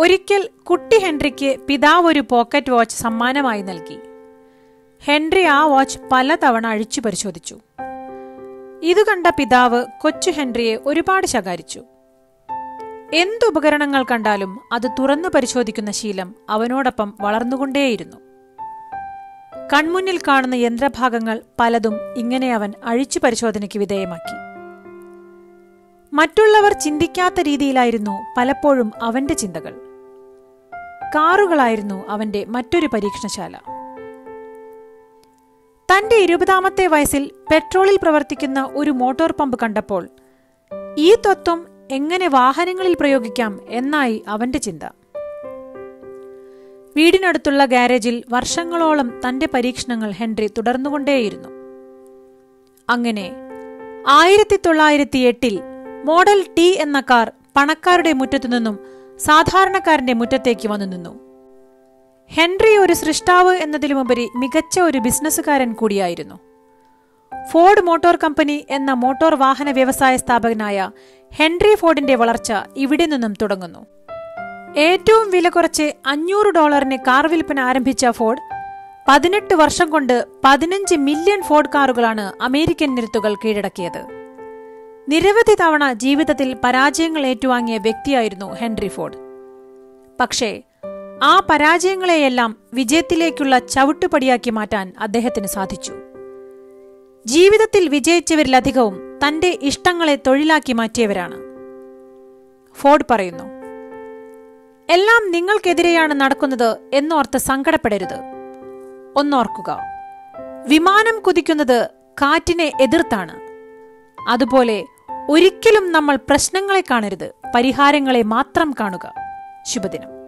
ഒരിക്കൽ കുട്ടി ഹെൻറിക്ക് പിതാവ് ഒരു പോക്കറ്റ് വാച്ച് സമ്മാനമായി നൽകി. ഹെൻറി ആ വാച്ച് പലതവണ അഴിച്ചു പരിശോധിച്ചു. ഇത് കണ്ട പിതാവ് കൊച്ചു ഹെൻറിയെ ഒരുപാട് ശകാരിച്ചു. എന്തുപകരണങ്ങൾ കണ്ടാലും അത് തുറന്നു പരിശോധിക്കുന്ന ശീലം അവനോടൊപ്പം വളർന്നുകൊണ്ടേയിരുന്നു. കൺമുന്നിൽ കാണുന്ന യന്ത്രഭാഗങ്ങൾ പലതും ഇങ്ങനെ അവൻ അഴിച്ചു പരിശോധനയ്ക്ക് വിധേയമാക്കി. മറ്റുള്ളവർ ചിന്തിക്കാത്ത രീതിയിലായിരുന്നു പലപ്പോഴും അവന്റെ ചിന്തകൾ. കാറുകളായിരുന്നു അവന്റെ മറ്റൊരു പരീക്ഷണശാല. തന്റെ ഇരുപതാമത്തെ വയസ്സിൽ പെട്രോളിൽ പ്രവർത്തിക്കുന്ന ഒരു മോട്ടോർ പമ്പ് കണ്ടപ്പോൾ ഈ തത്വം എങ്ങനെ വാഹനങ്ങളിൽ പ്രയോഗിക്കാം എന്നായി അവന്റെ ചിന്ത. വീടിനടുത്തുള്ള ഗാരേജിൽ വർഷങ്ങളോളം തന്റെ പരീക്ഷണങ്ങൾ ഹെൻറി തുടർന്നുകൊണ്ടേയിരുന്നു. അങ്ങനെ ആയിരത്തി തൊള്ളായിരത്തി എട്ടിൽ മോഡൽ ടി എന്ന കാർ പണക്കാരുടെ മുറ്റത്തു നിന്നും സാധാരണക്കാരന്റെ മുറ്റത്തേക്ക് വന്നു നിന്നു. ഹെൻറി ഒരു സൃഷ്ടാവ് എന്നതിലുമുപരി മികച്ച ഒരു ബിസിനസ്സുകാരൻ കൂടിയായിരുന്നു. ഫോർഡ് മോട്ടോർ കമ്പനി എന്ന മോട്ടോർ വാഹന വ്യവസായ സ്ഥാപകനായ ഹെൻറി ഫോർഡിന്റെ വളർച്ച ഇവിടെ നിന്നും തുടങ്ങുന്നു. ഏറ്റവും വില കുറച്ച് അഞ്ഞൂറ് ഡോളറിന് കാർ വിൽപ്പന ആരംഭിച്ച ഫോർഡ് പതിനെട്ട് വർഷം കൊണ്ട് പതിനഞ്ച് മില്യൺ ഫോർഡ് കാറുകളാണ് അമേരിക്കൻ നിരത്തുകൾ കീഴടക്കിയത്. നിരവധി തവണ ജീവിതത്തിൽ പരാജയങ്ങൾ ഏറ്റുവാങ്ങിയ വ്യക്തിയായിരുന്നു ഹെൻറി ഫോർഡ്. പക്ഷേ ആ പരാജയങ്ങളെയെല്ലാം വിജയത്തിലേക്കുള്ള ചവിട്ടുപടിയാക്കി മാറ്റാൻ അദ്ദേഹത്തിന് സാധിച്ചു. ജീവിതത്തിൽ വിജയിച്ചവരിലധികവും തന്റെ ഇഷ്ടങ്ങളെ തൊഴിലാക്കി മാറ്റിയവരാണ്. ഫോർഡ് പറയുന്നു എല്ലാം നിങ്ങൾക്കെതിരെയാണ് നടക്കുന്നത് എന്നോർത്ത് സങ്കടപ്പെടരുത്. ഒന്നോർക്കുക വിമാനം കുതിക്കുന്നത് കാറ്റിനെ എതിർത്താണ്. അതുപോലെ ഒരിക്കലും നമ്മൾ പ്രശ്നങ്ങളെ കാണരുത് പരിഹാരങ്ങളെ മാത്രം കാണുക. ശുഭദിനം.